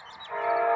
Música